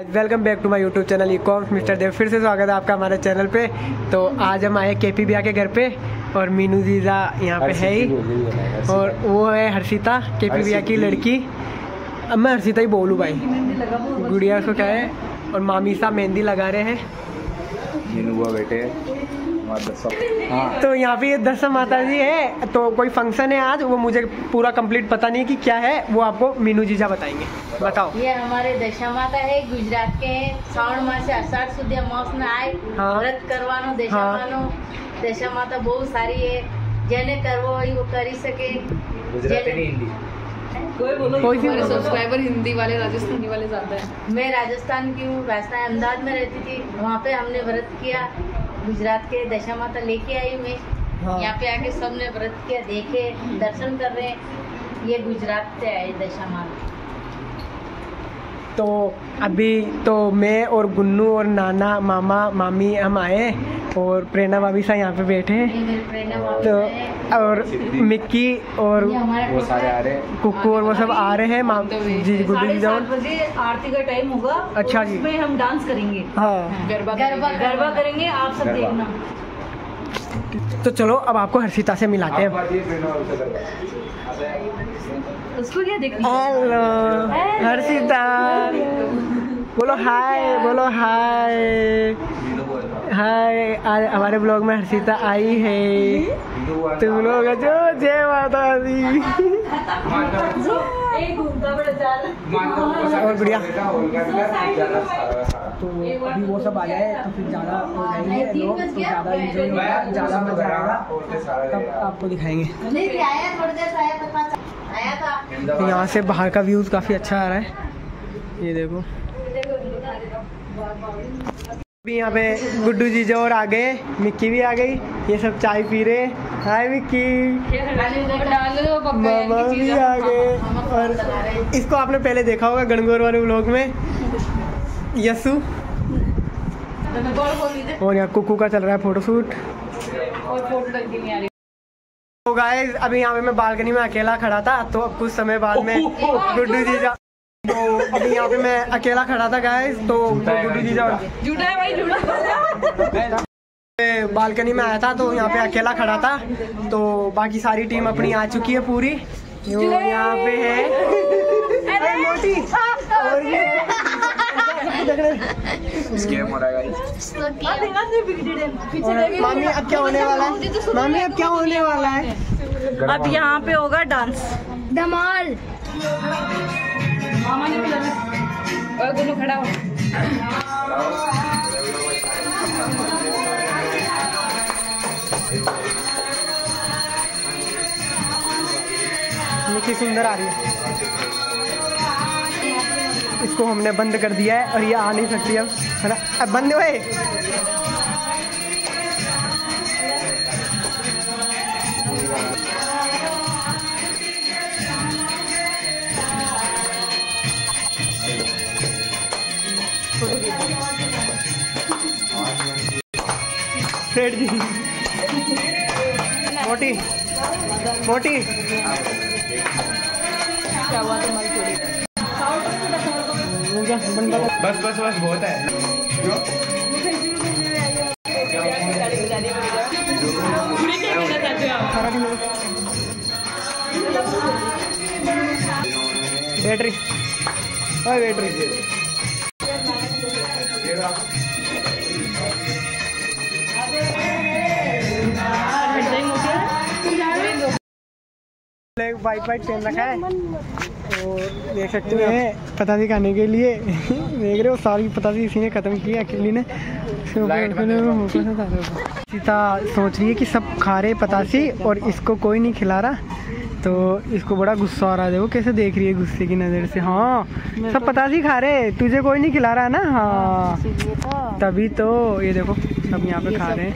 Welcome back to my YouTube channel E coms mister Dev. फिर से स्वागत है आपका हमारे चैनल पे। तो आज हम आए के पी बिया के घर पे और मीनू जीजा यहाँ पे है ही। और वो है हर्षिता के पी भैया की लड़की। अब मैं हर्षिता ही बोलूँ भाई। गुड़िया उसको क्या है और मामी साहब मेहंदी लगा रहे हैं। मीनू बुआ बेटे हाँ तो यहाँ पे ये दसम माता जी है तो कोई फंक्शन है आज वो मुझे पूरा कंप्लीट पता नहीं कि क्या है वो आपको मीनू जीजा बताएंगे बताओ ये हमारे दशा माता है ગુજરાત કે શ્રાવણ માસે અષાઢ સુધી અમાસને આય હા. વ્રત કરવાનો હા. દશામાનો દશા માતા બહુ સારી है જેને કરવો હોય वो કરી શકે गुजराती नहीं हिंदी कोई सी हमारे सब्सक्राइबर हिंदी वाले राजस्थानी वाले ज़्यादा है। मैं राजस्थान की हूँ राजस्थान अहमदाबाद में रहती थी। वहाँ पे हमने व्रत किया गुजरात के दशा माता लेके आई मैं। हाँ। यहाँ पे आके सबने व्रत किया देखे दर्शन कर रहे हैं। ये गुजरात से आए दशा माता। तो अभी तो मैं और गुन्नू और नाना मामा मामी हम आए। और प्रेरणा भाभी सा यहाँ पे बैठे हैं। तो और मिक्की और वो सारे आ रहे हैं। कुक्कू और वो सब आ रहे हैं माम जी गुड्डू जी सात जाओ। बजे आरती का टाइम होगा। अच्छा जी। उसमें हम डांस करेंगे। हाँ। गरबा गरबा गरबा करेंगे आप सब देखना। तो चलो अब आपको हर्षिता से मिलाते हैं। उसको क्या देखना? हेलो हर्षिता। बोलो हाय बोलो हाय हाय आज हमारे ब्लॉग में हर्षिता आई है। तुम लोग जो जय माता दी। एक घूमता बड़ा चाल और बढ़िया। तो अभी वो सब आ जाए तो फिर ज़्यादा हो जाएँगे लोग तो ज़्यादा इंजॉय होगा ज़्यादा मज़ा आएगा। तब आपको दिखाएँगे। नहीं थी, आया थोड़ी देर से आया पता चला। आया था। तो यहाँ से बाहर का व्यूज़ काफ़ी अच्छा आ रहा है। ये देखो। अभी यहाँ पे गुड्डू जीजा और आ गए मिक्की भी आ गई ये सब चाय पी रहे हाय मिक्की। मामा भी आ गए। और इसको आपने पहले देखा होगा गणगौर वाले व्लॉग में। यस्सु और यहाँ कुकू का चल रहा है फोटोशूट। तो गाइस अभी यहाँ पे मैं बालकनी में अकेला खड़ा था तो अब कुछ समय बाद में गुड्डू जीजा तो अभी यहाँ पे मैं अकेला खड़ा था गाइस तो झूठा है भाई झूठा बालकनी में आया था तो यहाँ पे अकेला खड़ा था। तो बाकी सारी टीम अपनी आ चुकी है पूरी। जो यहाँ पे है। और ये स्कैम हो रहा है guys। और मामी अब क्या होने वाला है? मामी अब क्या होने वाला है? अब यहाँ पे होगा डांस। धमाल। मामा ने गुल्लू खड़ा हो। सुंदर आ रही है। इसको हमने बंद कर दिया है और ये आ नहीं सकती अब, है ना? अब बंद हुए सेठ जी। मोटी मोटी बस बस बस बहुत है। दिन बैटरी। ओए बैटरी वाईफाई ट्रेन रखा है। और देख सकते हैं पतासी खाने के लिए। देख रहे हो सारी पतासी इसी ने खत्म की अकेली ने। सीता सोच रही है कि सब खा रहे पतासी और इसको कोई नहीं खिला रहा। तो इसको बड़ा गुस्सा आ रहा है। देखो कैसे देख रही है गुस्से की नज़र से। हाँ सब पतासी खा रहे तुझे कोई नहीं खिला रहा है ना? हाँ। तभी तो ये देखो सब यहाँ पे खा रहे हैं।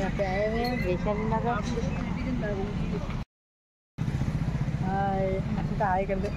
पकौड़ी दमादम यहाँ पे आए हुए हैं वैशाली नगर हाय हाय कर दे